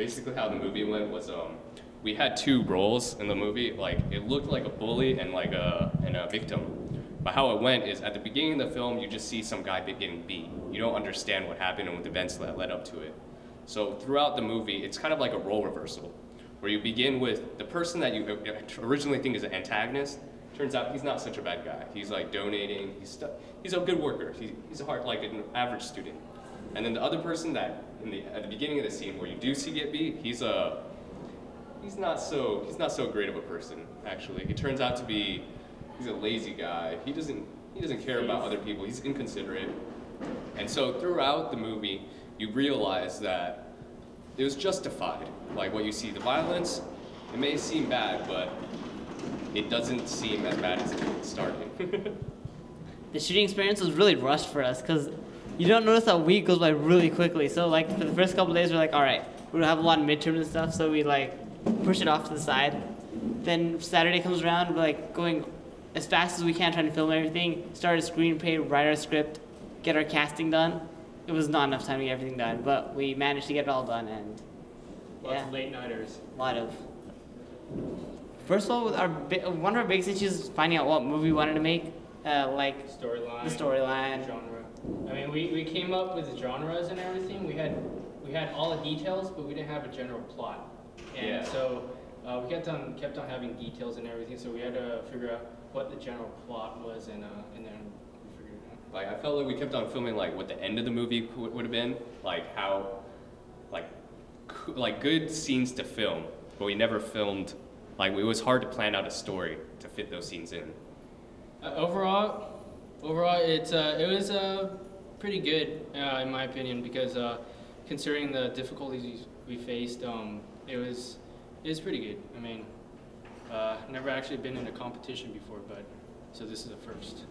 basically how the movie went was um, we had two roles in the movie. Like it looked like a bully and like a and a victim. But how it went is at the beginning of the film, you just see some guy getting beat. You don't understand what happened and what events that led up to it. So throughout the movie, it's kind of like a role reversal, where you begin with the person that you uh, originally think is an antagonist. Turns out he's not such a bad guy. He's like donating. He's he's a good worker. He, he's a hard like an average student. And then the other person that in the at the beginning of the scene where you do see get beat, he's a he's not so he's not so great of a person actually. He turns out to be he's a lazy guy. He doesn't he doesn't care about other people. He's inconsiderate. And so throughout the movie, you realize that it was justified. Like what you see, the violence, it may seem bad, but it doesn't seem as bad as it started. the shooting experience was really rushed for us because you don't notice that week goes by really quickly. So like for the first couple days, we're like, all right, we don't have a lot of midterms and stuff, so we like push it off to the side. Then Saturday comes around, we're like going as fast as we can, trying to film everything. Start a screenplay, write our script, get our casting done. It was not enough time to get everything done, but we managed to get it all done, and Lots yeah, of late nighters. a lot of. First of all, our one of our biggest issues is finding out what movie we wanted to make, uh, like Storyline. the storyline. Genre. I mean, we, we came up with genres and everything. We had we had all the details, but we didn't have a general plot. And Yeah. so uh, we kept on kept on having details and everything. So we had to figure out what the general plot was, and uh, and then we figured it out. like I felt like we kept on filming like what the end of the movie would, would have been, like how, like, coo- like good scenes to film, but we never filmed. Like it was hard to plan out a story to fit those scenes in. Uh, overall, overall, it's uh, it was uh, pretty good uh, in my opinion because uh, considering the difficulties we faced, um, it was it was pretty good. I mean, uh, never actually been in a competition before, but so this is the first.